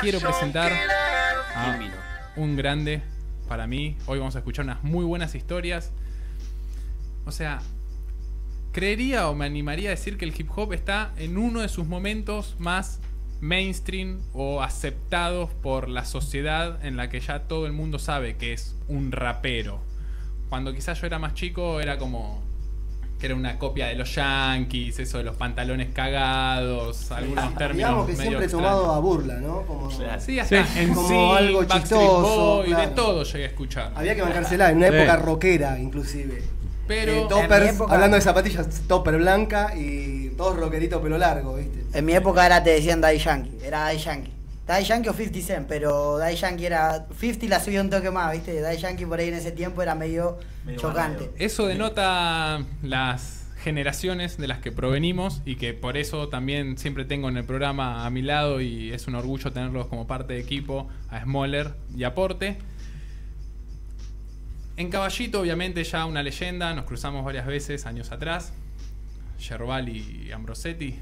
Quiero presentar a un grande para mí. Hoy vamos a escuchar unas muy buenas historias. O sea, creería o me animaría a decir que el hip hop está en uno de sus momentos más mainstream o aceptados por la sociedad en la que ya todo el mundo sabe que es un rapero. Cuando quizás yo era más chico era como que era una copia de los Yankees, eso de los pantalones cagados, algunos términos Digamos que medio siempre extraños. tomado a burla, ¿no? Como, Sí, hasta Sí. en Como sí, algo chistoso, Boy, de todo llegué a escuchar. Había que bancársela en una Sí. época rockera, inclusive. Pero Eh, En toppers, mi época- hablando de zapatillas, topper blanca y todos rockeritos pelo largo, ¿viste? En mi época era, te decían Daddy Yankee, era Daddy Yankee. Daddy Yankee o 50 Cent, pero Daddy Yankee era. 50 la subió un toque más, ¿viste? Daddy Yankee por ahí en ese tiempo era medio, chocante. Eso denota las generaciones de las que provenimos y que por eso también siempre tengo en el programa a mi lado y es un orgullo tenerlos como parte de equipo a Smoller y Aporte. En Caballito, obviamente, ya una leyenda, nos cruzamos varias veces años atrás. Yerbal y Ambrosetti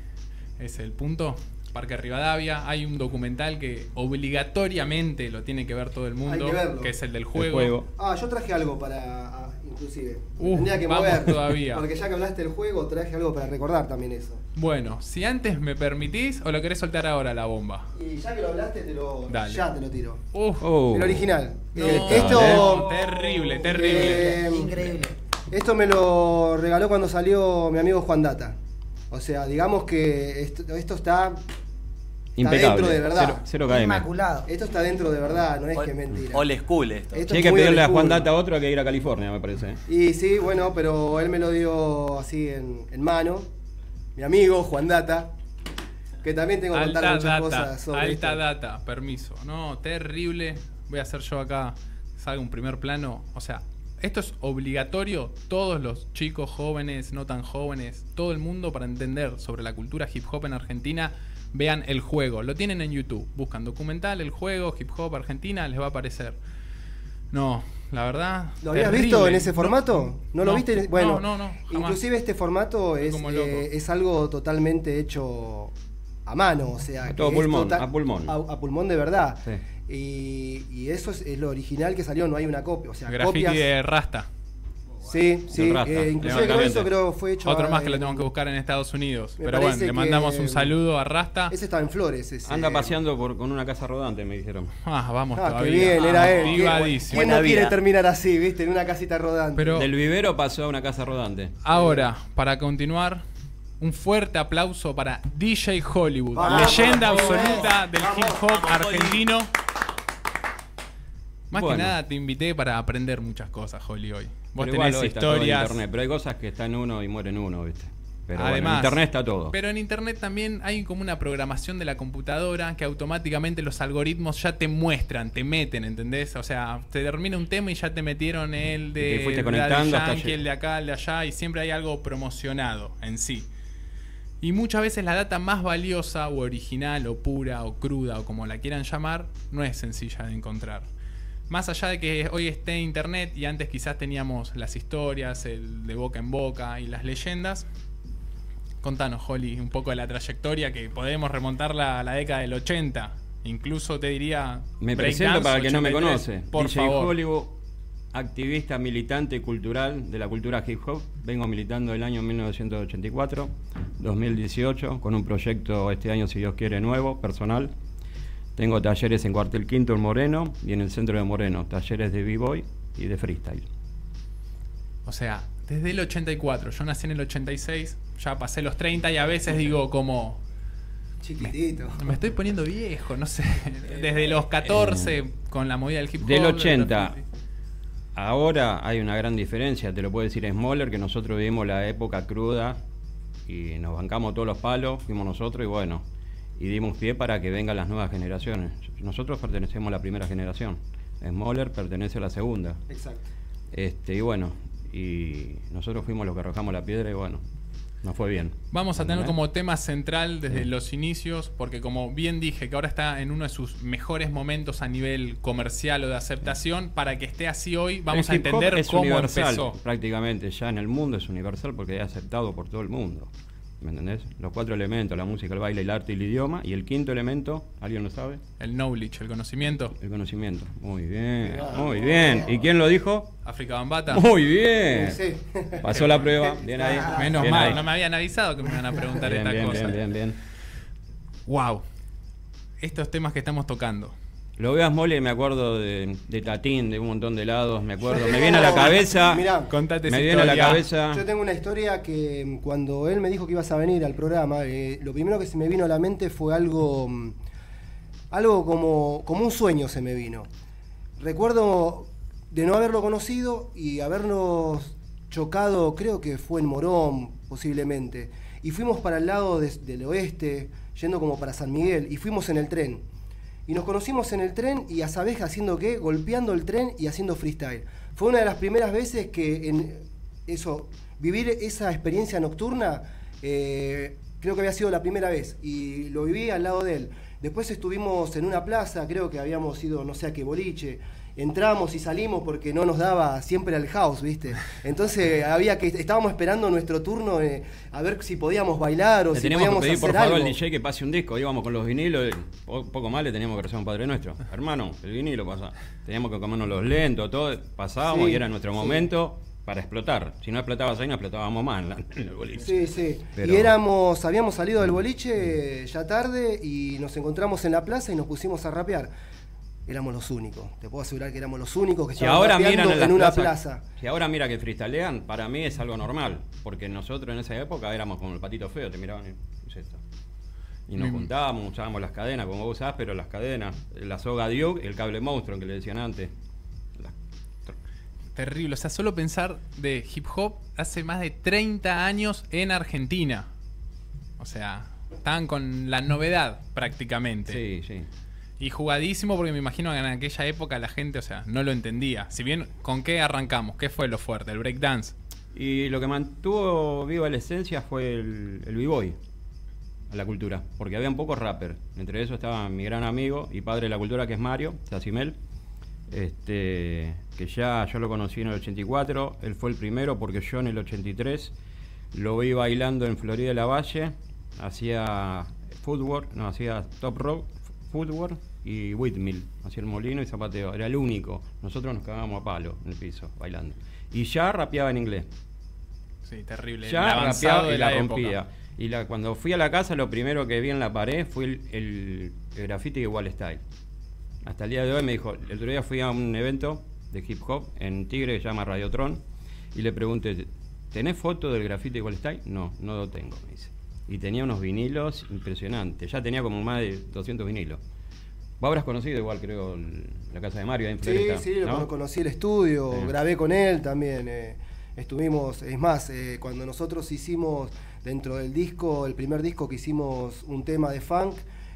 es el punto. Parque Rivadavia. Hay un documental que obligatoriamente lo tiene que ver todo el mundo, que verlo. es el del juego. juego. Ah, yo traje algo para. ah, inclusive. Uh, Tendría que vamos mover. todavía. Porque ya que hablaste del juego, traje algo para recordar también eso. Bueno, si antes me permitís o lo querés soltar ahora la bomba. Y ya que lo hablaste, te lo, Dale. ya te lo tiro. Oh. El original. no, Eh, esto. terrible, terrible. Eh, Increíble. Esto me lo regaló cuando salió mi amigo Juan Data. O sea, digamos que esto, esto está. Impecable. dentro de verdad. Cero, cero KM. Inmaculado. Esto está dentro de verdad, no es que es mentira. Old school esto. Esto es que muy pedirle a Juan school. Data otro, hay que ir a California, me parece. Y sí, bueno, pero él me lo dio así en, en mano. Mi amigo Juan Data. Que también tengo que contar Alta muchas data, cosas sobre alta esto. data, permiso. No, terrible. Voy a hacer yo acá, salga un primer plano. O sea, esto es obligatorio. Todos los chicos jóvenes, no tan jóvenes, todo el mundo para entender sobre la cultura hip hop en Argentina, vean el juego. Lo tienen en YouTube. Buscan documental, el juego, hip hop Argentina, les va a aparecer. No, la verdad. ¿Lo habías terrible. visto en ese formato? ¿No, lo no, viste? Bueno, no, no, inclusive este formato es, eh, es algo totalmente hecho a mano, o sea, A que todo es pulmón, total- a pulmón. A, a pulmón de verdad. Sí. Y, y eso es, es lo original que salió, no hay una copia. O sea, Graffiti copias. de Rasta. Sí, sí. Rasta, eh, inclusive creo eso creo fue hecho. Otro más que lo tengo que buscar en Estados Unidos. Pero bueno, le mandamos que- un saludo a Rasta. Ese estaba en Flores. Ese. Anda paseando por, con una casa rodante, me dijeron. Ah, vamos Ah, qué todavía. bien, era él. Qué- Privadísimo. ¿Quién Buena no quiere terminar así, viste? En una casita rodante. Pero Del vivero pasó a una casa rodante. ahora, para continuar, un fuerte aplauso para DJ Hollywood, Vamos, leyenda vamos, absoluta del hip hop vamos, argentino. Más Bueno. que nada te invité para aprender muchas cosas, Holly, hoy. Vos Pero igual tenés en historias. internet, pero hay cosas que están uno y mueren uno, ¿viste? Pero bueno, Además, en internet está todo. Pero en internet también hay como una programación de la computadora que automáticamente los algoritmos ya te muestran, te meten, ¿entendés? O sea, te termina un tema y ya te metieron el de Te fuiste conectando hasta Yankee, el de acá, el de allá, y siempre hay algo promocionado en sí. Y muchas veces la data más valiosa o original o pura o cruda o como la quieran llamar, no es sencilla de encontrar. Más allá de que hoy esté internet y antes quizás teníamos las historias, el de boca en boca y las leyendas, Contanos, Holly, un poco de la trayectoria que podemos remontarla a la década del 80. Incluso te diría. Me presento para el que no me 83. conoce. Por DJ favor. Hollywood, activista, militante cultural de la cultura hip hop. Vengo militando el año 1984, 2018, con un proyecto este año, si Dios quiere, nuevo, personal. Tengo talleres en Cuartel Quinto en Moreno y en el centro de Moreno, talleres de b-boy y de freestyle. O sea, desde el 84. Yo nací en el 86, ya pasé los 30 y a veces digo como. Chiquitito. Me estoy poniendo viejo, no sé. Desde los 14 con la movida del hip hop. Del del 80 graffiti. ahora hay una gran diferencia, te lo puede decir Smoller, que nosotros vivimos la época cruda y nos bancamos todos los palos, fuimos nosotros y bueno, y dimos pie para que vengan las nuevas generaciones. Nosotros pertenecemos a la primera generación, Smoller pertenece a la segunda. Exacto. Este, y bueno, y nosotros fuimos los que arrojamos la piedra y bueno, nos fue bien. Vamos a tener como tema central desde los inicios, porque como bien dije, que ahora está en uno de sus mejores momentos a nivel comercial o de aceptación, para que esté así hoy, vamos a entender es cómo universal, empezó. Prácticamente ya en el mundo es universal porque es aceptado por todo el mundo. ¿Me entendés? Los cuatro elementos, la música, el baile, el arte y el idioma. Y el quinto elemento, ¿alguien lo sabe? El knowledge, el conocimiento. El conocimiento. Muy bien, muy bien. ¿Y quién lo dijo? África Bambata. Muy bien. Pasó la prueba. Bien ahí. Menos mal, no me habían avisado que me iban a preguntar esta cosa. Bien, bien, bien. Wow. Estos temas que estamos tocando. Lo veas mole y me acuerdo de, Tatín, de un montón de lados, me acuerdo. Me viene a la cabeza. Mirá, contate me viene a la cabeza. Yo tengo una historia que mm, cuando él me dijo que ibas a venir al programa, eh, lo primero que se me vino a la mente fue algo. Mm, algo como, como un sueño se me vino. Recuerdo de no haberlo conocido y habernos chocado, creo que fue en Morón, posiblemente. Y fuimos para el lado del oeste, yendo como para San Miguel, y fuimos en el tren. Y nos conocimos en el tren y a sabes haciendo qué, golpeando el tren y haciendo freestyle. Fue una de las primeras veces que en eso, vivir esa experiencia nocturna, eh, creo que había sido la primera vez y lo viví al lado de él. Después estuvimos en una plaza, creo que habíamos ido, no sé a qué boliche, entramos y salimos porque no nos daba siempre al house, ¿viste? Entonces había que estábamos esperando nuestro turno eh, a ver si podíamos bailar o si podíamos que pedir, por favor al DJ que pase un disco, íbamos con los vinilos, poco más le teníamos que rezar un Padre Nuestro. Hermano, el vinilo pasa. Teníamos que comernos los lentos, todo, pasábamos y era nuestro momento para explotar. Si no explotabas ahí, no explotábamos más en, el boliche. Sí, sí. Y éramos, habíamos salido del boliche ya tarde y nos encontramos en la plaza y nos pusimos a rapear éramos los únicos. Te puedo asegurar que éramos los únicos que estaban ahora en, una plaza. Si ahora mira que freestalean, para mí es algo normal. Porque nosotros en esa época éramos como el patito feo, te miraban y esto. Y nos juntábamos, usábamos las cadenas, como vos sabés, pero las cadenas, la soga Duke, el cable monstruo que le decían antes. Terrible, o sea, solo pensar de hip hop hace más de 30 años en Argentina. O sea, estaban con la novedad prácticamente. Sí, sí. Y jugadísimo porque me imagino que en aquella época la gente, o sea, no lo entendía. Si bien, ¿con qué arrancamos? ¿Qué fue lo fuerte? ¿El breakdance? Y lo que mantuvo viva la esencia fue el, el b-boy a la cultura, porque había un poco rapper. Entre eso estaba mi gran amigo y padre de la cultura que es Mario, Tassimel, este, que ya yo lo conocí en el 84, él fue el primero porque yo en el 83 lo vi bailando en Florida de la Valle, hacía footwork, no, hacía top rock, footwork y Whitmill, hacía el molino y zapateo, era el único. Nosotros nos cagábamos a palo en el piso, bailando. Y ya rapeaba en inglés. Sí, terrible. Ya rapeaba y la, rompía. Y la, cuando fui a la casa, lo primero que vi en la pared fue el, el, graffiti de Wall Style. Hasta el día de hoy me dijo, el otro día fui a un evento de hip hop en Tigre que se llama Radiotron y le pregunté, ¿tenés foto del graffiti de Wall Style? No, no lo tengo, me dice. Y tenía unos vinilos impresionantes, ya tenía como más de 200 vinilos. Vos habrás conocido igual, creo, la casa de Mario en Floresta, Sí, sí, conocí el estudio, grabé con él también. Eh, estuvimos, es más, eh, cuando nosotros hicimos dentro del disco, el primer disco que hicimos un tema de funk,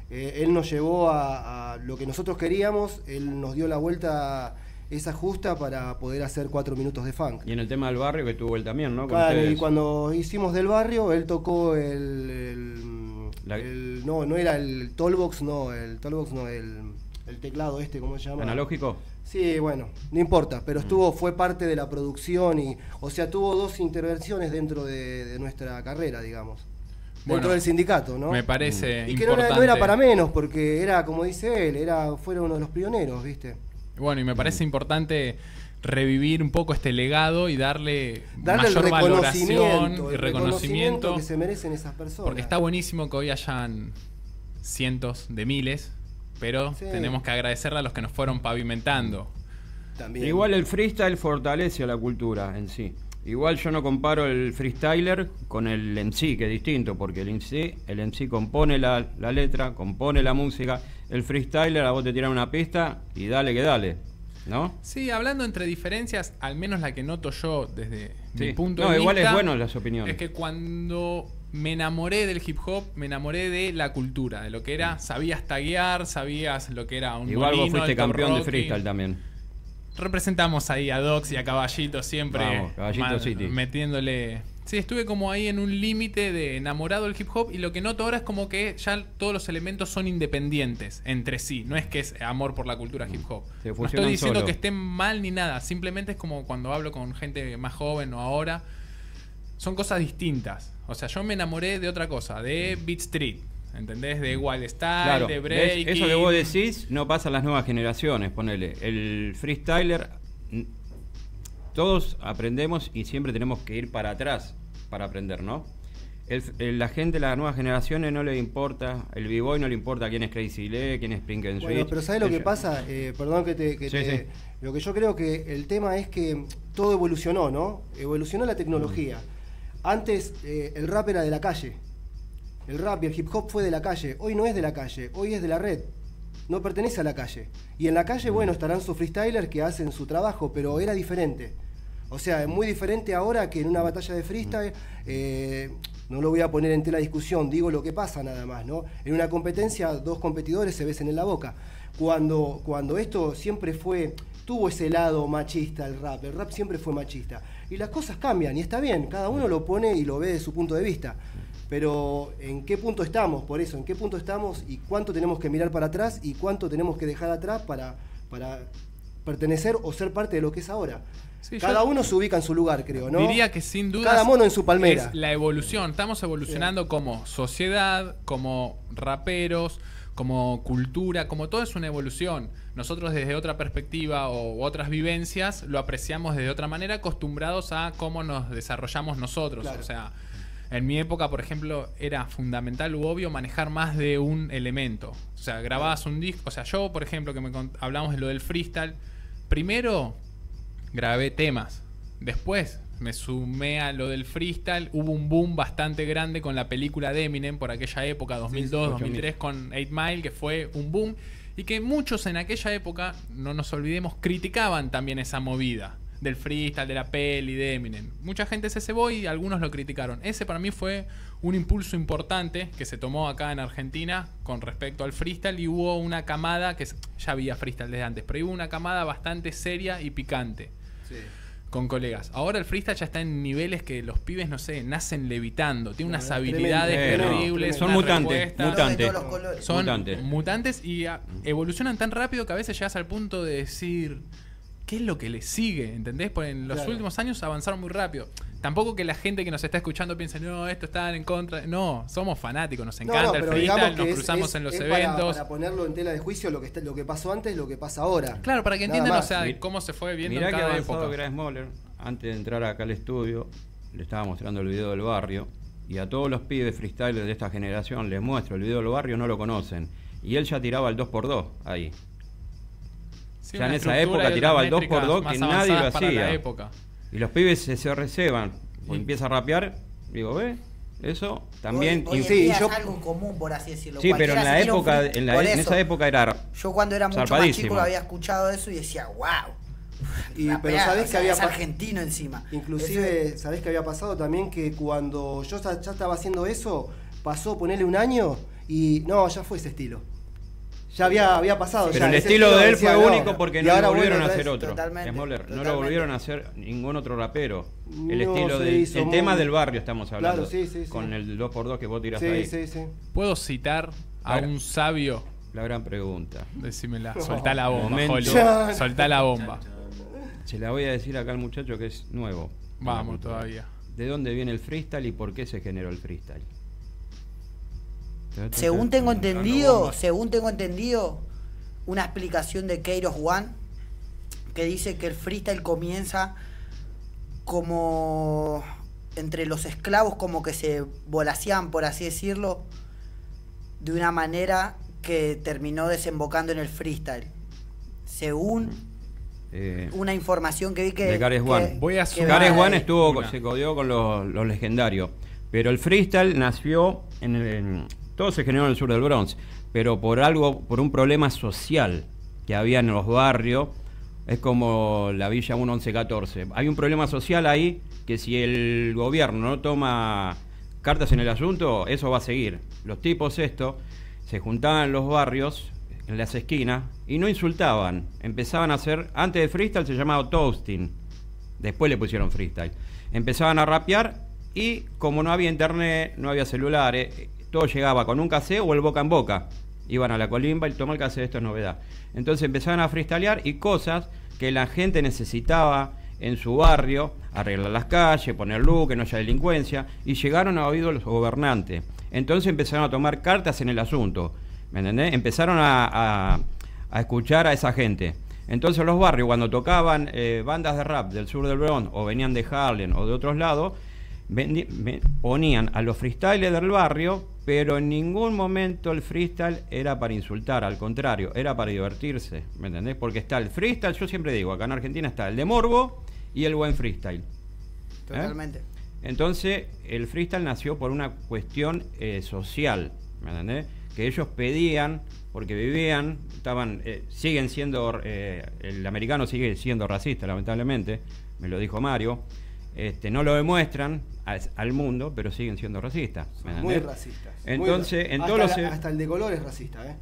eh, él nos llevó a, lo que nosotros queríamos, él nos dio la vuelta esa justa para poder hacer cuatro minutos de funk. Y en el tema del barrio que tuvo él también, ¿no? claro, y cuando hicimos del barrio, él tocó el no, no era el Tollbox, no, el Tollbox no, el, teclado este, ¿cómo se llama? ¿Analógico? Sí, bueno, no importa, pero mm. estuvo, fue parte de la producción y, o sea, tuvo dos intervenciones dentro de, nuestra carrera, digamos. Dentro del sindicato, ¿no? Me parece. Y que no era, para menos, porque era, como dice él, era, fue uno de los pioneros, ¿viste? Bueno, y me parece importante revivir un poco este legado y darle, mayor valoración y reconocimiento, que se merecen esas personas. Porque está buenísimo que hoy hayan cientos de miles, pero tenemos que agradecerle a los que nos fueron pavimentando. También. Igual el freestyle fortalece a la cultura en sí. Igual yo no comparo el freestyler con el MC, que es distinto, porque el MC, el MC compone la, la letra, compone la música. El freestyler a vos te tiran una pista y dale que dale. ¿no? Sí, hablando entre diferencias, al menos la que noto yo desde mi punto de vista. No, igual es bueno las opiniones. Es que cuando me enamoré del hip hop, me enamoré de la cultura, de lo que era, sabías taguear, sabías lo que era un Igual vos fuiste campeón de freestyle también. Representamos ahí a Docs y a Caballito siempre Caballito City. metiéndole Sí, estuve como ahí en un límite de enamorado del hip hop y lo que noto ahora es como que ya todos los elementos son independientes entre sí. No es que es amor por la cultura hip hop. no estoy diciendo que estén mal ni nada. Simplemente es como cuando hablo con gente más joven o ahora. son cosas distintas. O sea, yo me enamoré de otra cosa, de Beat Street. ¿Entendés? De Wild Style, Claro, de ¿ves? Breaking. eso que vos decís no pasa en las nuevas generaciones, ponele. El freestyler, todos aprendemos y siempre tenemos que ir para atrás para aprender, ¿no? El- el- la gente de las nuevas generaciones no le importa, el b-boy no le importa quién es Crazy Lee, quién es Pink and Bueno, pero ¿sabes lo que pasa? Eh, perdón que te... que Sí, te- sí. Lo que yo creo que el tema es que todo evolucionó, ¿no? Evolucionó la tecnología. Antes eh, el rap era de la calle. El rap y el hip hop fue de la calle. Hoy no es de la calle, hoy es de la red. No pertenece a la calle. Y en la calle, bueno, estarán sus freestylers que hacen su trabajo, pero era diferente. O sea, es muy diferente ahora que en una batalla de freestyle. eh, no lo voy a poner en tela de discusión, digo lo que pasa nada más, ¿no? En una competencia, dos competidores se besen en la boca. Cuando, cuando esto siempre fue, tuvo ese lado machista el rap, el rap siempre fue machista. Y las cosas cambian, y está bien, cada uno lo pone y lo ve de su punto de vista. Pero ¿en qué punto estamos? Por eso, ¿en qué punto estamos y cuánto tenemos que mirar para atrás y cuánto tenemos que dejar atrás para, para pertenecer o ser parte de lo que es ahora? Sí, Cada uno se ubica en su lugar, creo, ¿no? Diría que sin duda. Cada mono en su palmera. Es la evolución. Estamos evolucionando como sociedad, como raperos, como cultura, como todo es una evolución. Nosotros desde otra perspectiva o otras vivencias lo apreciamos desde otra manera, acostumbrados a cómo nos desarrollamos nosotros. Claro. O sea, en mi época, por ejemplo, era fundamental u obvio manejar más de un elemento. O sea, grababas un disco. O sea, yo, por ejemplo, que me hablamos de lo del freestyle, primero grabé temas. Después me sumé a lo del freestyle. Hubo un boom bastante grande con la película de Eminem por aquella época, 2002, 2003, con 8 Mile, que fue un boom. Y que muchos en aquella época, no nos olvidemos, criticaban también esa movida del freestyle, de la peli, de Eminem. Mucha gente se cebó y algunos lo criticaron. Ese para mí fue un impulso importante que se tomó acá en Argentina con respecto al freestyle y hubo una camada que ya había freestyle desde antes, pero hubo una camada bastante seria y picante con colegas. Ahora el freestyle ya está en niveles que los pibes, no sé, nacen levitando. Tiene unas habilidades tremendo. Eh, no, terribles. son mutantes, mutantes. Son Mutantes. mutantes, y evolucionan tan rápido que a veces llegas al punto de decir, ¿qué es lo que les sigue? ¿Entendés? Porque en los Claro. últimos años avanzaron muy rápido. Tampoco que la gente que nos está escuchando piense, no, esto está en contra. No, somos fanáticos, nos No, encanta no, el freestyle, nos es- cruzamos es- en los para- eventos. Para, ponerlo en tela de juicio lo que, está, lo que pasó antes, lo que pasa ahora. Claro, para que Nada entiendan, o sea, cómo se fue viendo Mirá en que cada época. que era Smoller. Antes de entrar acá al estudio, le estaba mostrando el video del barrio. Y a todos los pibes freestylers de esta generación les muestro el video del barrio, no lo conocen. Y él ya tiraba el 2x2 ahí. Sí, Ya en esa época tiraba el 2 por 2 métricas que más nadie lo hacía. época. Y los pibes se, se receban. O Y- empieza a rapear, digo, ¿ve? Eso también. Hoy, hoy en Sí, día yo- es algo común, por así decirlo. sí, pero en la época, en, la- por en eso, esa época era. Yo cuando era mucho más chico había escuchado eso y decía, wow. Y- pero sabés que había es argentino encima. Inclusive, Ese- ¿sabés qué había pasado también? Que cuando yo ya ya estaba haciendo eso, pasó ponerle un año y no, ya fue ese estilo. Ya había, había pasado. Pero ya, el estilo de él fue no. único porque no lo volvieron a hacer otro. totalmente, no lo volvieron a hacer ningún otro rapero. El No, estilo del hizo el muy- tema del barrio estamos hablando. Claro, sí, sí, sí. Con el 2x2 que vos tirás Sí, ahí. sí, sí. ¿Puedo citar a un sabio? La gran pregunta. Decímela, soltá la bomba. Soltá la bomba. Se la voy a decir acá al muchacho que es nuevo. Vamos todavía. ¿De dónde viene el freestyle y por qué se generó el freestyle? Según tengo entendido, según tengo entendido, una explicación de Keiros One que dice que el freestyle comienza como entre los esclavos como que se volasean, por así decirlo, de una manera que terminó desembocando en el freestyle. Según Eh, una información que vi que... De Gares que- One. Voy a Gares One estuvo, Una. se codió con los, los legendarios. Pero el freestyle nació en el. en- todo se generó en el sur del Bronx. Pero por algo, por un problema social que había en los barrios. Es como la Villa 1114. Hay un problema social ahí que si el gobierno no toma cartas en el asunto, eso va a seguir. Los tipos esto se juntaban en los barrios, en las esquinas, y no insultaban. Empezaban a hacer, antes de freestyle se llamaba toasting. Después le pusieron freestyle. Empezaban a rapear y como no había internet, no había celulares, todo llegaba con un cassette o el boca en boca. Iban a la colimba y toma el cassette, esto es novedad. Entonces empezaban a freestylear y cosas que la gente necesitaba en su barrio, arreglar las calles, poner luz, que no haya delincuencia, y llegaron a oídos los gobernantes. Entonces empezaron a tomar cartas en el asunto, ¿me entendés? Empezaron a, escuchar a esa gente. Entonces los barrios, cuando tocaban eh, bandas de rap del sur del Bronx, o venían de Harlem o de otros lados, ponían a los freestylers del barrio, pero en ningún momento el freestyle era para insultar, al contrario, era para divertirse, ¿me entendés? Porque está el freestyle, yo siempre digo, acá en Argentina está el de morbo y el buen freestyle. ¿eh? Totalmente. Entonces, el freestyle nació por una cuestión eh, social, ¿me entendés? Que ellos pedían, porque vivían, estaban, eh, siguen siendo, el americano sigue siendo racista, lamentablemente, me lo dijo Mario, este, no lo demuestran al, mundo, pero siguen siendo racistas. muy racistas. Entonces, en hasta, el de color es racista, ¿eh?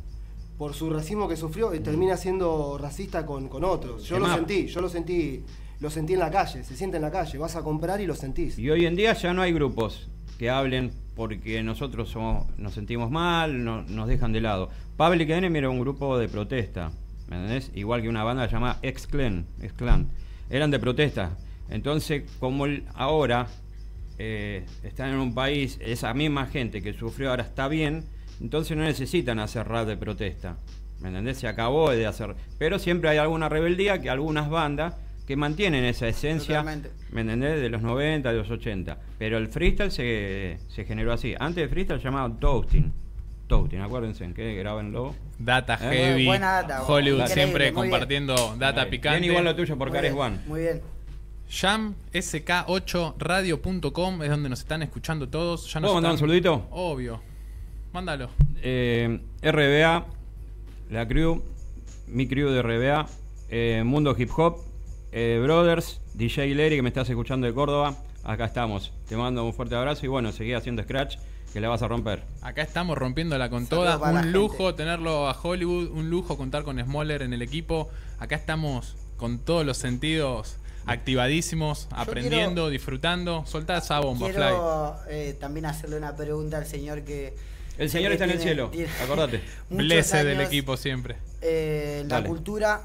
Por su racismo que sufrió, termina siendo racista con, otros. Yo lo sentí, yo lo sentí, lo sentí en la calle, se siente en la calle, vas a comprar y lo sentís. Y hoy en día ya no hay grupos que hablen porque nosotros somos, nos sentimos mal, nos dejan de lado. Public Enemy era un grupo de protesta, ¿me entendés? Igual que una banda llamada Ex-Clan, Ex-Clan. Eran de protesta entonces, como ahora eh, están en un país, esa misma gente que sufrió ahora está bien, entonces no necesitan hacer rap de protesta. ¿Me entendés? Se acabó de hacer. Pero siempre hay alguna rebeldía que algunas bandas que mantienen esa esencia, ¿me entendés? De los 90, de los 80. Pero el freestyle se, se generó así. Antes de freestyle se llamaba toasting. Toasting, acuérdense, que grabenlo. Data ¿Eh? heavy. Hollywood siempre compartiendo data picante. Bien igual lo tuyo porque eres One. Muy bien. jamsk8radio.com es donde nos están escuchando todos. Ya ¿Puedo mandar un saludito? Obvio. Mándalo. Eh, RBA, la crew, mi crew de RBA, eh, Mundo Hip Hop, eh, Brothers, DJ Lery que me estás escuchando de Córdoba. Acá estamos. Te mando un fuerte abrazo y bueno, seguí haciendo Scratch que la vas a romper. Acá estamos rompiéndola con todas. Un lujo tenerlo a Hollywood, un lujo contar con Smoller en el equipo. Acá estamos con todos los sentidos activadísimos, aprendiendo, disfrutando. Soltá esa bomba, quiero, eh, también hacerle una pregunta al señor que. El señor está en el cielo, acordate. Blese del equipo siempre. Eh, la cultura,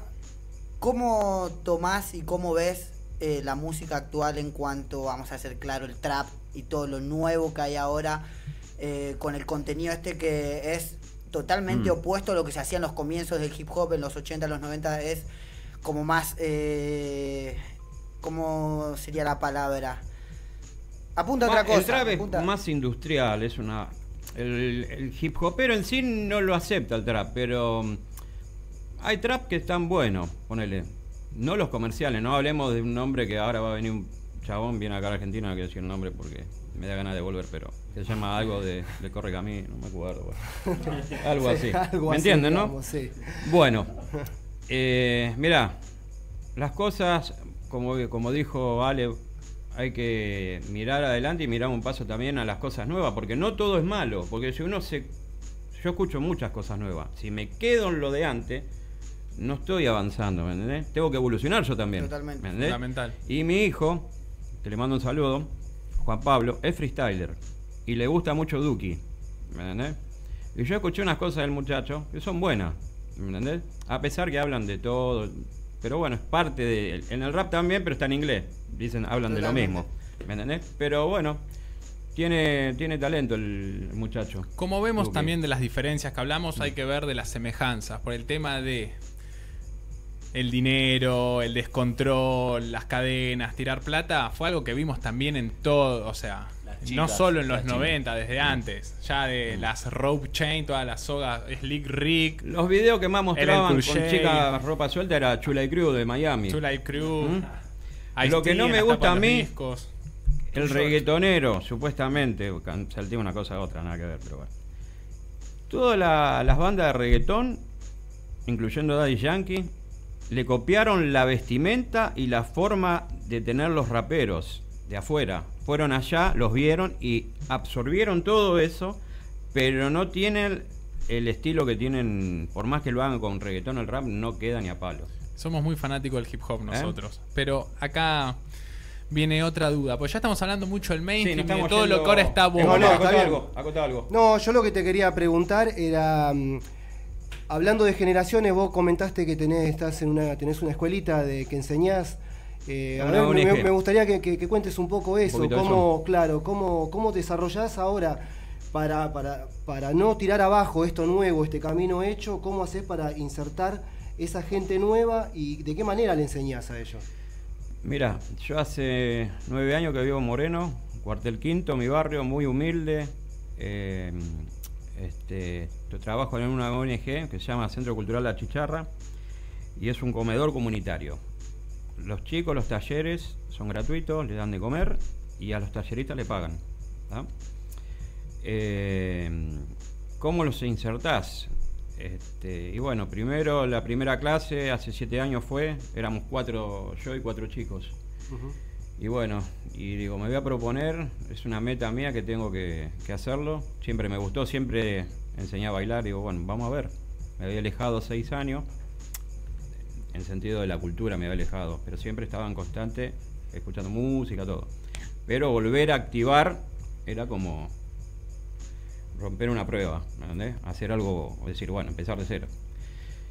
¿cómo tomás y cómo ves eh, la música actual en cuanto, vamos a hacer claro, el trap y todo lo nuevo que hay ahora con el contenido este que es totalmente mm. opuesto a lo que se hacía en los comienzos del hip hop en los 80, los 90, es como más ¿Cómo sería la palabra? Apunta a otra cosa. El trap es más industrial, es una. El, hip hopero en sí no lo acepta el trap, pero mm, hay trap que están buenos, ponele. No los comerciales, no hablemos de un nombre que ahora va a venir un chabón, viene acá a Argentina, no quiero decir el nombre porque me da ganas de volver, pero se llama algo de, Corre Camino, no me acuerdo. algo así. ¿Me entienden, no? sí. Bueno, eh, mira, las cosas como, como dijo Ale, hay que mirar adelante y mirar un paso también a las cosas nuevas, porque no todo es malo, porque si uno se... Yo escucho muchas cosas nuevas. Si me quedo en lo de antes, no estoy avanzando, ¿me entendés? Tengo que evolucionar yo también. Totalmente. Fundamental. Y mi hijo, que le mando un saludo, Juan Pablo, es freestyler y le gusta mucho Duki, ¿me entendés? Y yo escuché unas cosas del muchacho que son buenas, ¿me entendés? A pesar que hablan de todo, pero bueno, es parte de. En el rap también, pero está en inglés. Dicen, hablan de lo mismo. ¿Me entendés? Pero bueno, tiene, tiene talento el muchacho. Como vemos también de las diferencias que hablamos, hay que ver de las semejanzas. Por el tema de el dinero, el descontrol, las cadenas, tirar plata, fue algo que vimos también en todo, o sea, no solo en los 90, desde antes, ya de las rope chain, todas las sogas, Slick Rick. Los videos que más mostraban con chicas ropa suelta era Chula y Crew de Miami. Chula y Crew. ¿Mm? Lo que no me gusta a mí, el reggaetonero, supuestamente, salté una cosa a otra, nada que ver, pero bueno. Todas las bandas de reggaetón, incluyendo Daddy Yankee, le copiaron la vestimenta y la forma de tener los raperos de afuera. Fueron allá, los vieron y absorbieron todo eso, pero no tienen el estilo que tienen, por más que lo hagan con reggaetón, el rap no queda ni a palo. Somos muy fanáticos del hip hop ¿Eh? nosotros, pero acá viene otra duda, pues ya estamos hablando mucho del mainstream y todo lo que ahora está bueno. No, no, algo, algo. No, yo lo que te quería preguntar era... Mm, hablando de generaciones, vos comentaste que tenés, estás en una, tenés una escuelita de que enseñás Eh, me, gustaría que, cuentes un poco eso, cómo, claro, cómo, cómo desarrollás ahora para, para, para no tirar abajo esto nuevo, este camino hecho, cómo haces para insertar esa gente nueva y de qué manera le enseñás a ellos. Mira, yo hace nueve años que vivo en Moreno, cuartel quinto, mi barrio, muy humilde. Eh, este, trabajo en una ONG que se llama Centro Cultural La Chicharra y es un comedor comunitario. Los chicos, los talleres son gratuitos, les dan de comer y a los talleristas le pagan. Eh, ¿Cómo los insertás? Este, y bueno, primero la primera clase, hace siete años fue, éramos cuatro, yo y cuatro chicos. Y bueno, y digo, me voy a proponer, es una meta mía que tengo que, hacerlo. Siempre me gustó, siempre enseñé a bailar, digo, bueno, vamos a ver. Me había alejado seis años, en sentido de la cultura me había alejado, pero siempre estaba en constante escuchando música, todo. Pero volver a activar era como romper una prueba. Hacer algo, decir, bueno, empezar de cero.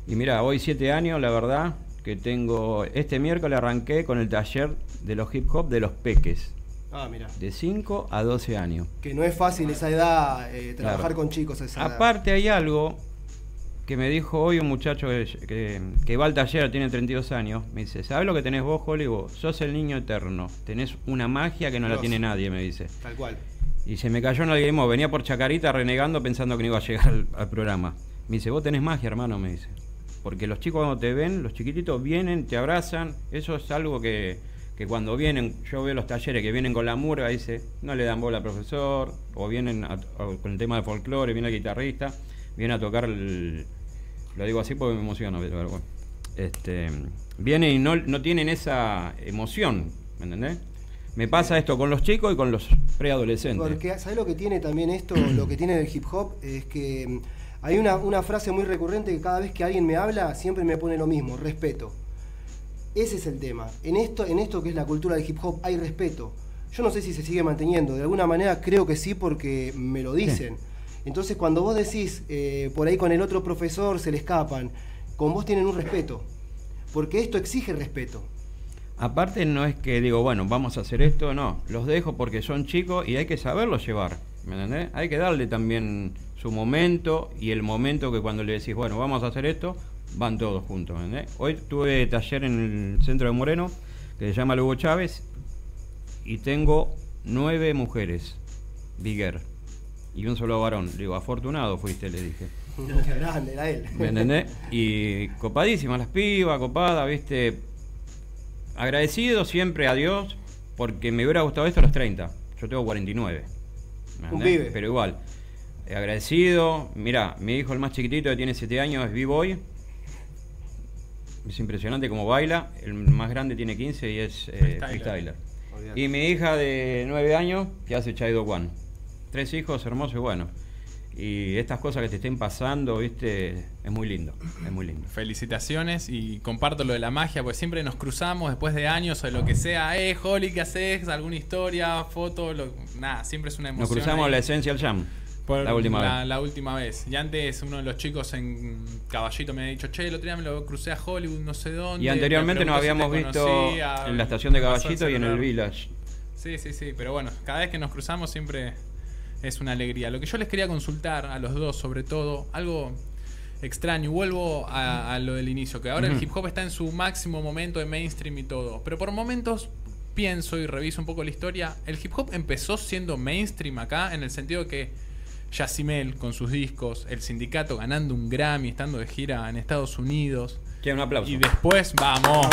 Y mira, hoy siete años, la verdad, que tengo. Este miércoles arranqué con el taller de los hip hop de los peques. Ah, mira. De 5 a 12 años. Que no es fácil esa edad, eh, trabajar con chicos a esa Aparte, hay algo que me dijo hoy un muchacho que, que, va al taller, tiene 32 años. Me dice: ¿Sabes lo que tenés vos, Hollywood? Sos el niño eterno. Tenés una magia que no la tiene nadie, me dice. Tal cual. Y se me cayó en el game venía por Chacarita renegando pensando que no iba a llegar al, programa. Me dice, vos tenés magia, hermano, me dice. Porque los chicos cuando te ven, los chiquititos vienen, te abrazan. Eso es algo que, cuando vienen, yo veo los talleres que vienen con la murga, dice, no le dan bola al profesor, o vienen con el tema de folclore, viene el guitarrista, viene a tocar el, lo digo así porque me emociona, pero bueno. Este, vienen y no, no tienen esa emoción, ¿me entendés? Me pasa esto con los chicos y con los preadolescentes. Porque, ¿sabes lo que tiene también esto? lo que tiene el hip hop es que mm, hay una, frase muy recurrente que cada vez que alguien me habla siempre me pone lo mismo, respeto. Ese es el tema. En esto, en esto que es la cultura del hip hop hay respeto. Yo no sé si se sigue manteniendo, de alguna manera creo que sí porque me lo dicen. Entonces cuando vos decís, eh, por ahí con el otro profesor se le escapan, con vos tienen un respeto. Porque esto exige respeto. Aparte no es que digo, bueno, vamos a hacer esto, no, los dejo porque son chicos y hay que saberlos llevar, ¿me entendés? Hay que darle también su momento y el momento que cuando le decís, bueno, vamos a hacer esto, van todos juntos, ¿me entendés? Hoy tuve taller en el centro de Moreno, que se llama Lugo Chávez, y tengo nueve mujeres, Bigger, y un solo varón. digo, afortunado fuiste, le dije. grande era él. ¿Me entendés? Y copadísimas las pibas, copada, viste agradecido siempre a Dios porque me hubiera gustado esto a los 30. Yo tengo 49. Pero igual. Agradecido. Mira, mi hijo, el más chiquitito, que tiene 7 años, es B-Boy. Es impresionante cómo baila. El más grande tiene 15 y es eh, freestyler. Y mi hija de 9 años, que hace Chaido One. Tres hijos hermosos y bueno y estas cosas que te estén pasando, viste, es muy lindo, es muy lindo. Felicitaciones y comparto lo de la magia, porque siempre nos cruzamos después de años o de lo que sea, eh, Holly, ¿qué haces? ¿Alguna historia, foto? nada, siempre es una emoción. Nos cruzamos la Essential Jam. la última vez. La última vez. Y antes uno de los chicos en Caballito me ha dicho, che, el otro día me lo crucé a Hollywood, no sé dónde. Y anteriormente nos habíamos visto en la estación de Caballito y en el Village. Sí, sí, sí, pero bueno, cada vez que nos cruzamos siempre es una alegría. Lo que yo les quería consultar a los dos, sobre todo, algo extraño. Vuelvo a, lo del inicio, que ahora el hip hop está en su máximo momento de mainstream y todo. Pero por momentos pienso y reviso un poco la historia. El hip hop empezó siendo mainstream acá, en el sentido que Yacimel con sus discos, el sindicato ganando un Grammy, estando de gira en Estados Unidos. Un aplauso. Y después, vamos,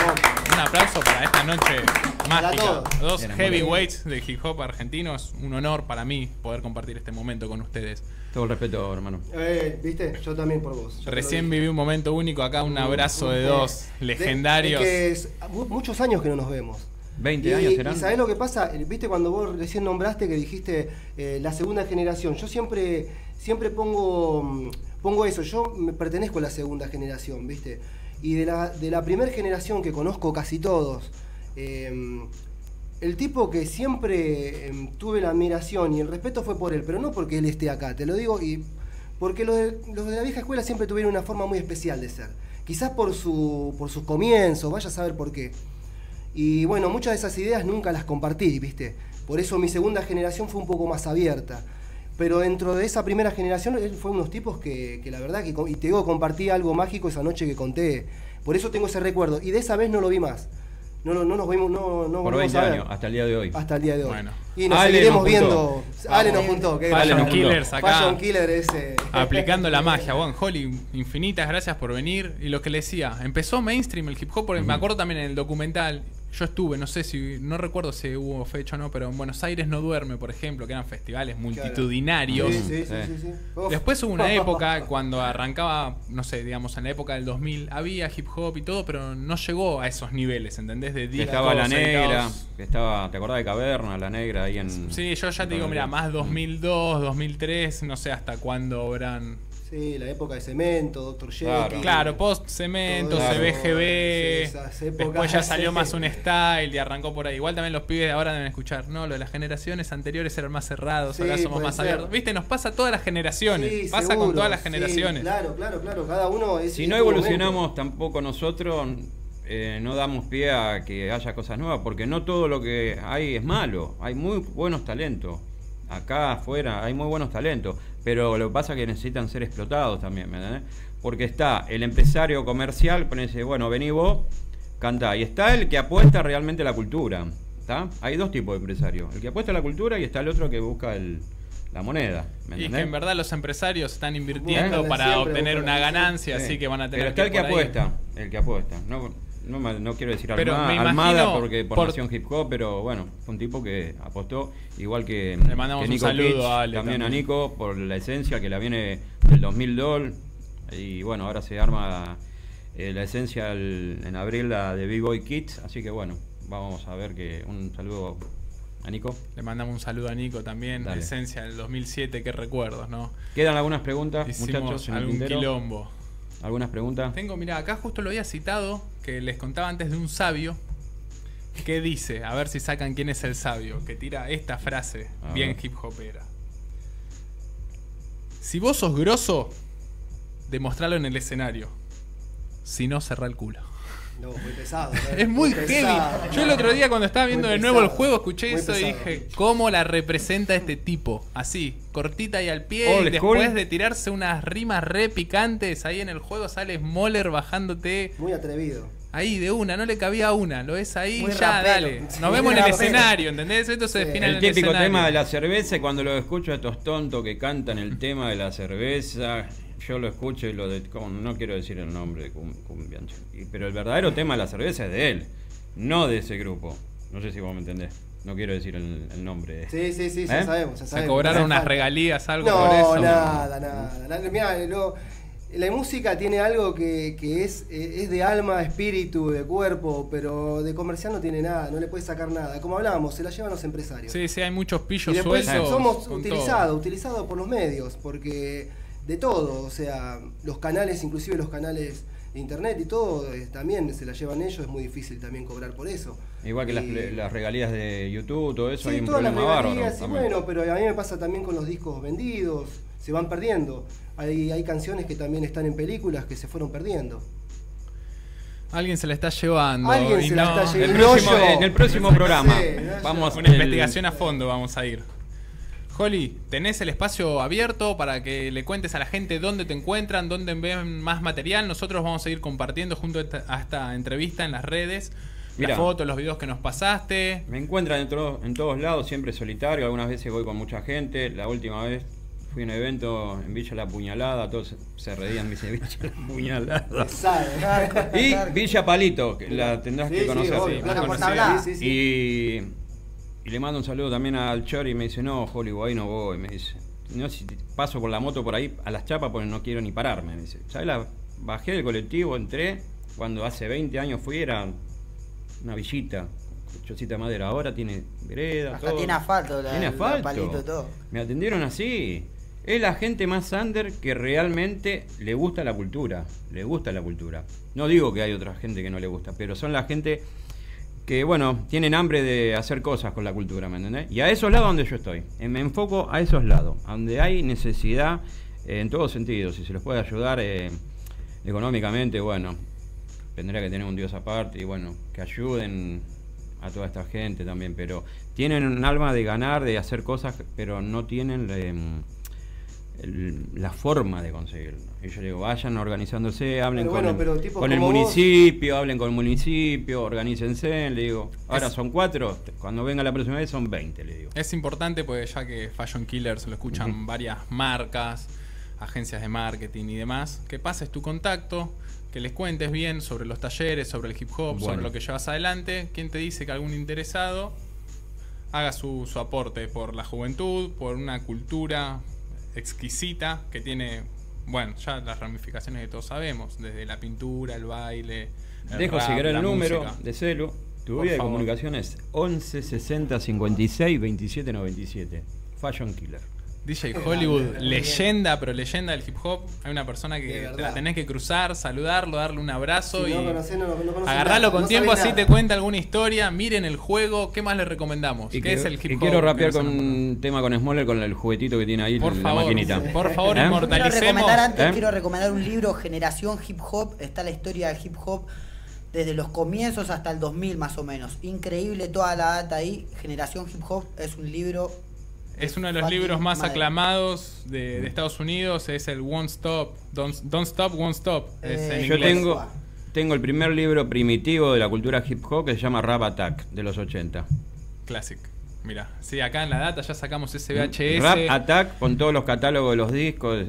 un aplauso para esta noche mágica. Dos heavyweights del hip hop argentino. Es un honor para mí poder compartir este momento con ustedes. Todo el respeto, hermano. Eh, Viste, yo también por vos. Recién viví un momento único acá, un abrazo de dos legendarios. es muchos años que no nos vemos. 20 años serán. ¿Y sabés lo que pasa? Viste cuando vos recién nombraste que dijiste eh, la segunda generación. Yo siempre, siempre pongo, mm, pongo eso. Yo me pertenezco a la segunda generación, ¿viste? Y de la, de la primera generación que conozco casi todos, em, el tipo que siempre em, tuve la admiración y el respeto fue por él, pero no porque él esté acá, te lo digo, y porque los de, los de la vieja escuela siempre tuvieron una forma muy especial de ser. Quizás por, su, por sus comienzos, vaya a saber por qué. Y bueno, muchas de esas ideas nunca las compartí, ¿viste? Por eso mi segunda generación fue un poco más abierta. Pero dentro de esa primera generación, él fue unos tipos que, que la verdad que, y te digo, compartí algo mágico esa noche que conté. Por eso tengo ese recuerdo. Y de esa vez no lo vi más. No, no, no nos vimos, no, no Por 20 años, hasta el día de hoy. Hasta el día de hoy. Bueno. Y nos seguiremos viendo. Ale nos juntó. Fashion Killers acá. Fashion Killer ese. Aplicando la magia. Bueno, Holly, infinitas gracias por venir. Y lo que le decía, empezó mainstream el hip hop, porque me acuerdo también en el documental, yo estuve, no sé si, no recuerdo si hubo fecha o no, pero en Buenos Aires no duerme, por ejemplo, que eran festivales multitudinarios. Sí, sí, sí, Después hubo una época cuando arrancaba, no sé, digamos, en la época del 2000, había hip hop y todo, pero no llegó a esos niveles, ¿entendés? De estaba la negra, que estaba, ¿te acordás de Caverna, la negra ahí en... Sí, yo ya te digo, mira, más 2002, 2003, no sé hasta cuándo habrán Sí, la época de Cemento, Doctor Jekyll. Claro, post Cemento, CBGB. después ya salió más un style y arrancó por ahí. Igual también los pibes ahora deben escuchar, no, lo de las generaciones anteriores eran más cerrados, ahora somos más abiertos. Viste, nos pasa a todas las generaciones. pasa con todas las generaciones. claro, claro, claro. Cada uno es. Si no evolucionamos tampoco nosotros. Eh, no damos pie a que haya cosas nuevas, porque no todo lo que hay es malo, hay muy buenos talentos acá afuera hay muy buenos talentos, pero lo que pasa es que necesitan ser explotados también, ¿me entiendes? Porque está el empresario comercial, dice, bueno, vení vos, canta, y está el que apuesta realmente a la cultura, ¿está? Hay dos tipos de empresarios, el que apuesta a la cultura y está el otro que busca el, la moneda. ¿me y que en verdad los empresarios están invirtiendo para obtener una ganancia, así que van a tener Pero está el que apuesta, el que apuesta. No, no, no quiero decir pero Almada, porque por, nación hip hop, pero bueno, fue un tipo que apostó, igual que, Le mandamos un saludo a Ale también, a Nico, por la esencia que la viene del 2002, y bueno, ahora se arma eh, la esencia en abril la de B-Boy Kids, así que bueno, vamos a ver que un saludo a Nico. Le mandamos un saludo a Nico también, la esencia del 2007, qué recuerdos, ¿no? ¿Quedan algunas preguntas, muchachos? En algún quilombo. ¿Algunas preguntas? Tengo, mira, acá justo lo había citado, que les contaba antes de un sabio, que dice, a ver si sacan quién es el sabio, que tira esta frase bien hip hopera. Si vos sos grosso, demostralo en el escenario. Si no, cerrá el culo. No, muy pesado. Es muy, heavy. Yo el otro día cuando estaba viendo de nuevo el juego escuché eso y dije, ¿cómo la representa este tipo? Así, cortita y al pie. y después de tirarse unas rimas re picantes, ahí en el juego sale Smoller bajándote. Muy atrevido. Ahí de una, no le cabía una, lo ves ahí, ya dale. Nos vemos en el escenario, ¿entendés? Esto se define el en el típico tema de la cerveza, cuando lo escucho a estos tontos que cantan el tema de la cerveza, yo lo escucho y lo de, no quiero decir el nombre de Cumbiancho, pero el verdadero tema de la cerveza es de él, no de ese grupo. No sé si vos me entendés. No quiero decir el, nombre. Sí, sí, sí, ya ¿Eh? sabemos, ya sabemos. ¿Se cobraron unas regalías, algo no, por eso? nada, nada. nada. Mirá, la música tiene algo que, que, es, es de alma, espíritu, de cuerpo, pero de comercial no tiene nada, no le puedes sacar nada. Como hablábamos, se la llevan los empresarios. Sí, sí, hay muchos pillos y después Somos utilizados, utilizados por los medios, porque de todo, o sea, los canales, inclusive los canales de internet y todo, eh, también se la llevan ellos, es muy difícil también cobrar por eso. Igual que las, regalías de YouTube, todo eso, hay un problema bárbaro. Sí, bueno, pero a mí me pasa también con los discos vendidos, se van perdiendo. Hay, hay canciones que también están en películas que se fueron perdiendo. Alguien se la está llevando. Alguien se la está llevando. En el próximo, programa. vamos una investigación a fondo vamos a ir. Holly, tenés el espacio abierto para que le cuentes a la gente dónde te encuentran, dónde ven más material. Nosotros vamos a ir compartiendo junto a esta, entrevista en las redes. las fotos, los videos que nos pasaste. Me encuentran en, en todos lados, siempre solitario. Algunas veces voy con mucha gente. La última vez fui a un evento en Villa La Puñalada, todos se reían, me dicen Villa La Puñalada. y Villa Palito, que la tendrás que conocer. Sí, y y le mando un saludo también al Chori y me dice, no, Hollywood, ahí no voy. Me dice, no, si paso por la moto por ahí a las chapas porque no quiero ni pararme. Me dice, ¿sabes? La, bajé del colectivo, entré, cuando hace 20 años fui, era una villita, chocita de madera. Ahora tiene vereda, Hasta tiene asfalto, la, tiene asfalto. todo. Me atendieron así. Es la gente más under que realmente le gusta la cultura. Le gusta la cultura. No digo que hay otra gente que no le gusta, pero son la gente que, bueno, tienen hambre de hacer cosas con la cultura, ¿me entendés? Y a esos lados donde yo estoy. Eh, me enfoco a esos lados, donde hay necesidad eh, en todos sentidos. Si se les puede ayudar eh, económicamente, bueno, tendría que tener un Dios aparte y, bueno, que ayuden a toda esta gente también, pero tienen un alma de ganar, de hacer cosas, pero no tienen la forma de conseguirlo. Y yo digo, vayan organizándose, hablen con, el, con el municipio, hablen con el municipio, organícense, le digo, ahora son cuatro, cuando venga la próxima vez son 20, le digo. Es importante porque ya que Fashion Killers lo escuchan varias marcas, agencias de marketing y demás, que pases tu contacto, que les cuentes bien sobre los talleres, sobre el hip hop, sobre lo que llevas adelante. ¿Quién te dice que algún interesado haga su, su aporte por la juventud, por una cultura exquisita que tiene, bueno, ya las ramificaciones que todos sabemos, desde la pintura, el baile. El Dejo seguir el número de celo. Tu vida de comunicaciones 11 60 56 27 97. Fashion Killer. DJ Hollywood, leyenda, pero leyenda del hip hop. Hay una persona que la tenés que cruzar, saludarlo, darle un abrazo y agarrarlo con tiempo, así te cuenta alguna historia. Miren el juego, ¿qué más le recomendamos? ¿Qué es el hip hop? quiero rapear con un tema con Smoller, con el juguetito que tiene ahí, por la maquinita. Por favor, ¿Eh? inmortalicemos. Quiero recomendar antes, ¿Eh? quiero recomendar un libro, Generación Hip Hop. Está la historia del hip hop desde los comienzos hasta el 2000 más o menos. Increíble toda la data ahí. Generación Hip Hop es un libro es uno de los libros más aclamados de, Estados Unidos, es el One Stop, Don't, Stop, One Stop. Eh, yo tengo, tengo el primer libro primitivo de la cultura hip hop que se llama Rap Attack, de los 80. Classic. Mira, sí, acá en la data ya sacamos ese VHS. Rap Attack con todos los catálogos de los discos.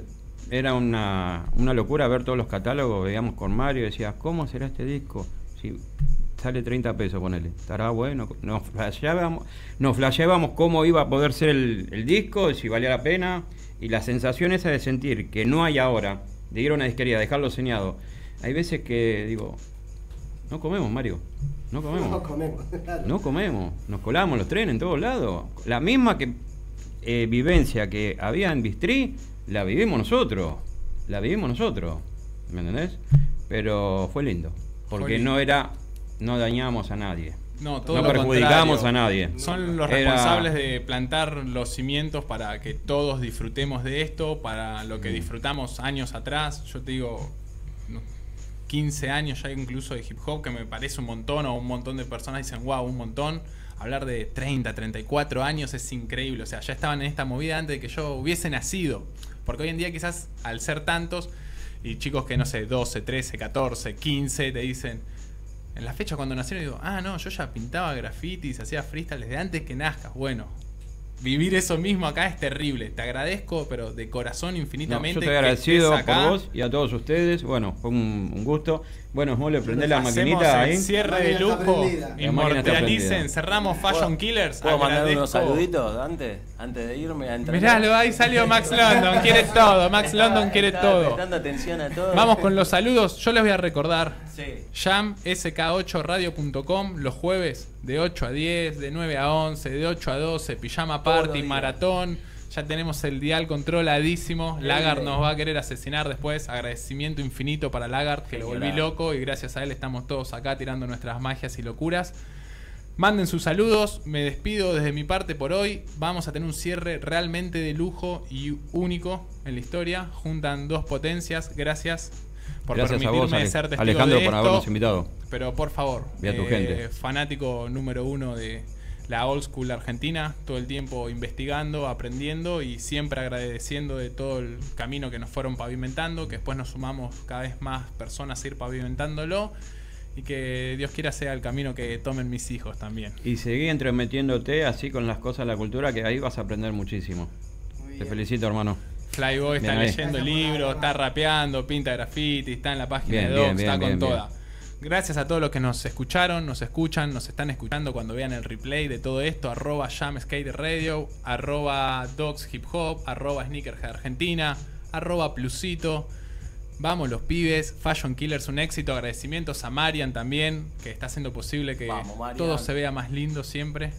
Era una, una locura ver todos los catálogos. Veíamos con Mario y decía, ¿cómo será este disco? Sí, sale 30 pesos, ponele. Estará bueno. Nos flasheábamos, nos flasheábamos cómo iba a poder ser el, disco, si valía la pena. Y la sensación esa de sentir que no hay ahora, de ir a una disquería, dejarlo señado. Hay veces que digo, no comemos, Mario. No comemos. No comemos. No comemos. Nos colamos los trenes en todos lados. La misma que eh, vivencia que había en Bistri, la vivimos nosotros. La vivimos nosotros. ¿Me entendés? Pero fue lindo. Porque no era no dañamos a nadie. No, todo no perjudicamos a nadie. Son los responsables de plantar los cimientos para que todos disfrutemos de esto, para lo que mm. disfrutamos años atrás. Yo te digo, 15 años ya incluso de hip hop, que me parece un montón, o un montón de personas dicen, wow, un montón. Hablar de 30, 34 años es increíble. O sea, ya estaban en esta movida antes de que yo hubiese nacido. Porque hoy en día quizás al ser tantos, y chicos que no sé, 12, 13, 14, 15, te dicen, en la fecha cuando nacieron digo, ah, no, yo ya pintaba grafitis, hacía freestyle desde antes que nazcas. Bueno, vivir eso mismo acá es terrible. Te agradezco, pero de corazón infinitamente. yo estoy agradecido por vos y a todos ustedes. Bueno, fue un, gusto. Bueno, Mole, prende la maquinita ahí. Cierre de lujo. Inmortalicen, cerramos Fashion Killers. ¿Puedo mandar unos saluditos antes? Antes de irme a entrar. Mirá, ahí salió Max London. Quiere todo. Max London quiere todo. Prestando atención a todo. Vamos con los saludos. Yo les voy a recordar. Sí. jamsk8radio.com los jueves de 8 a 10, de 9 a 11, de 8 a 12, pijama party, maratón. Ya tenemos el dial controladísimo. Lagarde nos va a querer asesinar después. Agradecimiento infinito para Lagarde, que lo volví loco y gracias a él estamos todos acá tirando nuestras magias y locuras. Manden sus saludos, me despido desde mi parte por hoy. Vamos a tener un cierre realmente de lujo y único en la historia. Juntan dos potencias. Gracias por permitirme ser testigo Alejandro, de por habernos invitado. Pero por favor, eh, fanático número uno de la old school argentina, todo el tiempo investigando, aprendiendo y siempre agradeciendo de todo el camino que nos fueron pavimentando, que después nos sumamos cada vez más personas a ir pavimentándolo y que Dios quiera sea el camino que tomen mis hijos también. Y seguí entremetiéndote así con las cosas de la cultura, que ahí vas a aprender muchísimo. Te felicito, hermano. Flyboy está leyendo libros, está rapeando, pinta graffiti, está en la página de Docs, está con toda. Gracias a todos los que nos escucharon, nos escuchan, nos están escuchando cuando vean el replay de todo esto. Arroba Jam Radio, arroba Dogs Hip Hop, arroba Sneakerhead Argentina, arroba Plusito. Vamos los pibes, Fashion Killers un éxito, agradecimientos a Marian también, que está haciendo posible que todo se vea más lindo siempre.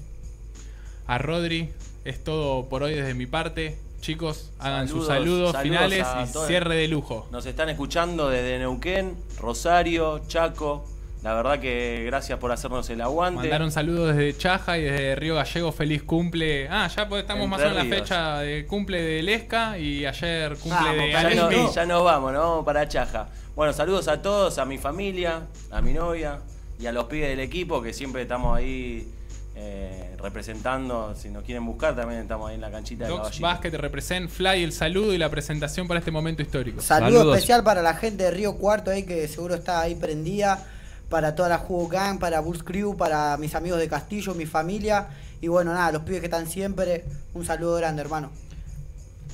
A Rodri, es todo por hoy desde mi parte. Chicos, hagan sus saludos finales y cierre de lujo. Nos están escuchando desde Neuquén, Rosario, Chaco. La verdad que gracias por hacernos el aguante. Mandaron saludos desde Chaja y desde Río Gallego. Feliz cumple. Ah, ya pues estamos más o menos en la fecha de cumple de Lesca y ayer cumple de ya, ya nos vamos, ¿no? Para Chaja. Bueno, saludos a todos, a mi familia, a mi novia, y a los pibes del equipo que siempre estamos ahí eh, representando. Si nos quieren buscar, también estamos ahí en la canchita de Docs caballito. Basket represent Fly, el saludo y la presentación para este momento histórico. Saludo Saludos. especial para la gente de Río Cuarto ahí que seguro está ahí prendida. Para toda la Jugo Gang, para Bulls Crew, para mis amigos de Castillo, mi familia. Y bueno, nada, los pibes que están siempre. Un saludo grande, hermano.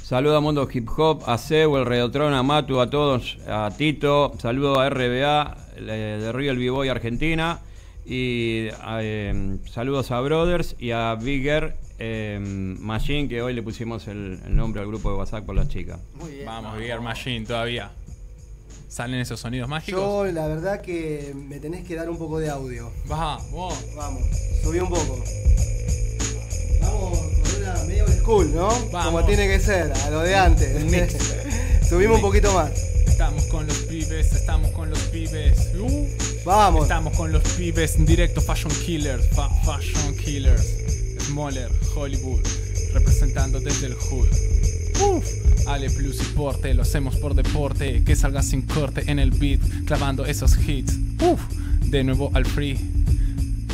Saludo a Mundo Hip Hop, a Seu, el Redotron, a Matu, a todos, a Tito. Saludo a RBA eh, de Río El Vivoy, Argentina. Y eh, saludos a Brothers y a Bigger eh, Machine, que hoy le pusimos el, el nombre al grupo de WhatsApp por la chica. Muy bien. Vamos, Bigger Machine, todavía. ¿Salen esos sonidos mágicos? Yo, la verdad que me tenés que dar un poco de audio. Vamos. Vamos, subí un poco. Vamos con una medio school, ¿no? Vamos. Como tiene que ser, a lo de antes. Subimos un poquito más. Estamos con los pibes, estamos con los pibes. Uh, Vamos. Estamos con los pibes en directo Fashion Killers, fa- Fashion Killers, Smoller, Hollywood, representando desde el hood. Uf. Ale Plus y Porte, lo hacemos por deporte, que salga sin corte en el beat, clavando esos hits. Uf. De nuevo al free.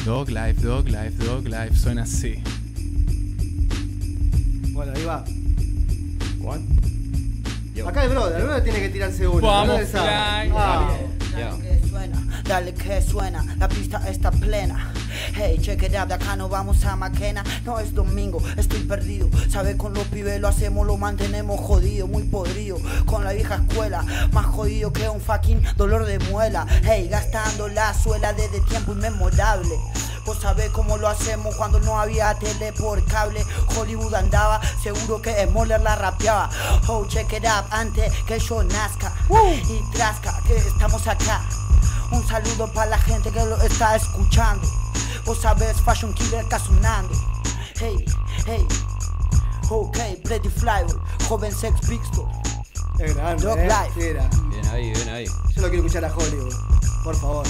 Dog Life, Dog Life, Dog Life, suena así. Bueno, ahí va. Yo. Acá el brother, el brother tiene que tirarse uno. Vamos. Fly. Ah. Dale que suena, dale que suena, la pista está plena. Hey, check it out, de acá no vamos a Maquena. No es domingo, estoy perdido. Sabe, con los pibes lo hacemos, lo mantenemos jodido, muy podrido. Con la vieja escuela, más jodido que un fucking dolor de muela. Hey, gastando la suela desde tiempo inmemorable. Vos sabés cómo lo hacemos cuando no había tele por cable. Hollywood andaba, seguro que Smoller la rapeaba. Oh, check it out, antes que yo nazca. Y trasca, que estamos acá. Un saludo para la gente que lo está escuchando. Vos sabés, Fashion Killer está sonando. Hey, hey. Ok, Pretty Flyboy, joven Sex Pixel. Es grande, Dog eh. Life. Bien ahí, bien ahí. Yo lo quiero escuchar a Hollywood. Por favor.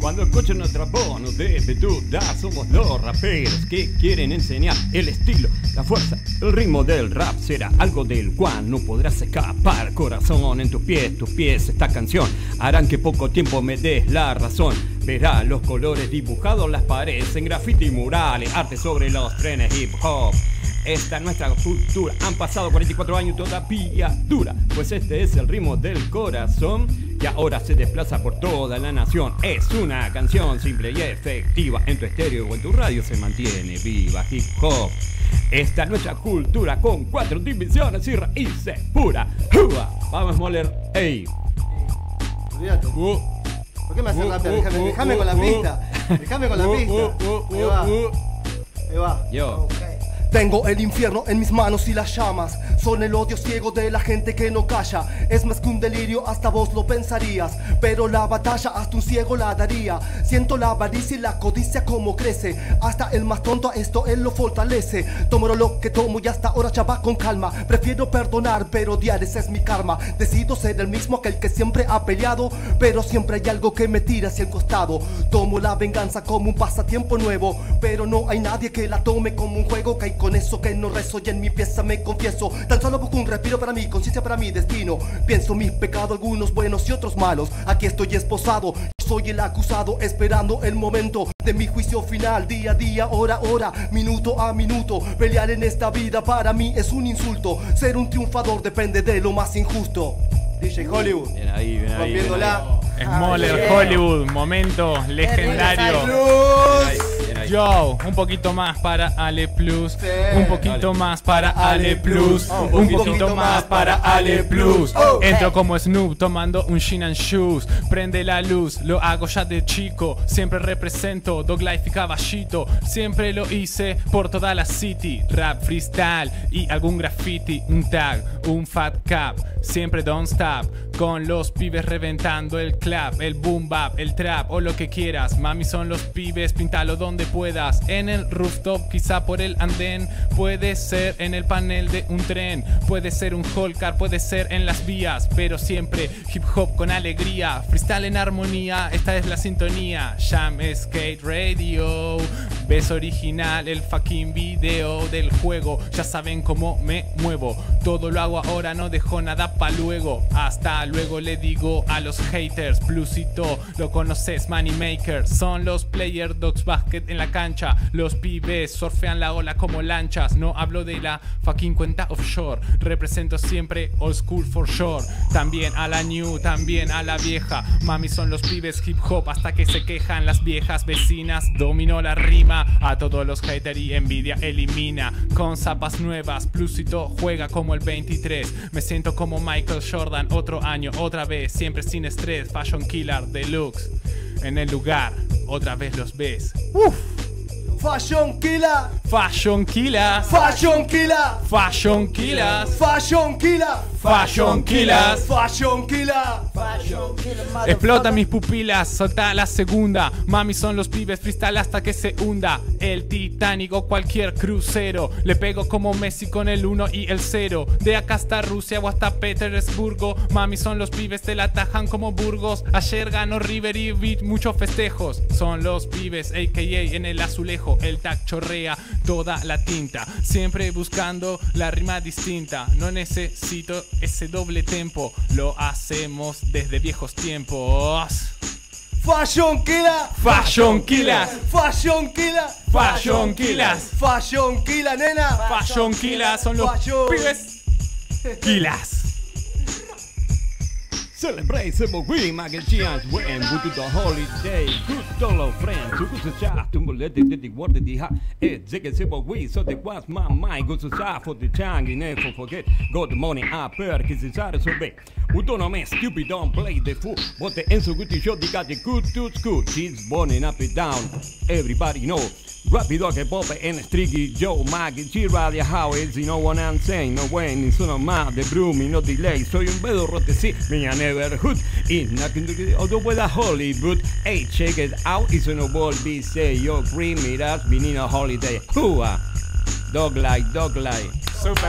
Cuando escuchen nuestra voz, no debe somos los raperos que quieren enseñar el estilo, la fuerza, el ritmo del rap será algo del cual no podrás escapar. Corazón en tus pies, tus pies, esta canción harán que poco tiempo me des la razón. Verá los colores dibujados las paredes, en graffiti y murales, arte sobre los trenes hip hop. Esta es nuestra cultura. Han pasado 44 años y todavía dura. Pues este es el ritmo del corazón que ahora se desplaza por toda la nación. Es una canción simple y efectiva. En tu estéreo o en tu radio se mantiene viva hip hop. Esta es nuestra cultura con cuatro dimensiones y raíces pura. ¡Hua! Vamos, Moller. ¡Ey! Uh, ¿Por qué me haces Uh, rápido? uh, Déjame, con la pista. Déjame con la pista. Ahí va. Ahí va. Yo. Tengo el infierno en mis manos y las llamas son el odio ciego de la gente que no calla. Es más que un delirio, hasta vos lo pensarías. Pero la batalla hasta un ciego la daría. Siento la avaricia y la codicia como crece. Hasta el más tonto a esto él lo fortalece. Tomo lo que tomo y hasta ahora ya va con calma. Prefiero perdonar, pero odiar es mi karma. Decido ser el mismo que el que siempre ha peleado. Pero siempre hay algo que me tira hacia el costado. Tomo la venganza como un pasatiempo nuevo. Pero no hay nadie que la tome como un juego. Caí con eso que no rezo y en mi pieza me confieso. Tan solo busco un respiro para mí, conciencia para mi destino. Pienso mis pecados, algunos buenos y otros malos. Aquí estoy esposado. Soy el acusado esperando el momento de mi juicio final. Día a día, hora a hora, minuto a minuto. Pelear en esta vida para mí es un insulto. Ser un triunfador depende de lo más injusto. DJ Hollywood. Bien ahí, bien ahí. bien ahí. Rompiéndola. Smoller. Hollywood, momento legendario. Yo, un poquito más para Ale Plus, Sí. un poquito más para Ale Plus, Oh, un poquito más para Ale Plus. Oh, Entro como Snoop tomando un Shin and Shoes, prende la luz, lo hago ya de chico, siempre represento Dog Life y Caballito, siempre lo hice por toda la city, rap freestyle y algún graffiti, un tag, un fat cap, siempre don't stop, con los pibes reventando el clap, el boom bap, el trap o lo que quieras, mami son los pibes, pintalo donde puedas puedas. En el rooftop, quizá por el andén. Puede ser en el panel de un tren. Puede ser un holcar, puede ser en las vías. Pero siempre hip hop con alegría. Freestyle en armonía, esta es la sintonía. Jam Skate Radio. Ves original el fucking video del juego. Ya saben cómo me muevo. Todo lo hago ahora, no dejo nada pa' luego. Hasta luego le digo a los haters. Plusito, lo conoces, Moneymaker. Son los player dogs basket en la cancha. Los pibes surfean la ola como lanchas. No hablo de la fucking cuenta offshore. Represento siempre old school for sure. También a la new, también a la vieja. Mami son los pibes hip hop hasta que se quejan las viejas vecinas. Dominó la rima. A todos los haters y envidia elimina. Con zapas nuevas, Plusito juega como el 23. Me siento como Michael Jordan, otro año, otra vez. Siempre sin estrés. Fashion Killer Deluxe. En el lugar, otra vez los ves. Uf. Fashion Killer. Fashion Killers. Fashion Killer. Fashion Killers. Fashion Killer. Fashion Killers. Fashion Killer. Explota mis pupilas, solta la segunda. Mami son los pibes freestyle hasta que se hunda. El Titanic o cualquier crucero. Le pego como Messi con el 1 y el 0. De acá hasta Rusia o hasta Petersburgo. Mami son los pibes, te la tajan como Burgos. Ayer ganó River y vi muchos festejos. Son los pibes, aka en el azulejo. El tac chorrea toda la tinta. Siempre buscando la rima distinta. No necesito ese doble tempo. Lo hacemos desde viejos tiempos. Fashion Killer. Fashion Killers. Fashion Killer. Fashion Killers. Fashion Killer, nena. Fashion Killers son los pibes. Killers. Celebrate Simple Green Magicians when we do the holiday. Good solo friends, who goes to shop, to let the word the ha. It's Zig and Simple Green, so the was my mind goes to shop for the chang and never forget. Good morning, up here, kiss the side so big. Who don't know, man, stupid, don't play the fool. But the answer good to show, they got the good to school. She's burning up and down. Everybody know. Rapido che pop and Striggy Joe Mag G Radio Howells you know what I'm saying no when ni sono más de brumi no delay soy un pedo rote sí mi neighborhood in nothing to although with a Hollywood hey check it out it's no ball be say yo green miras vinino holiday Hua dog like dog like. Super.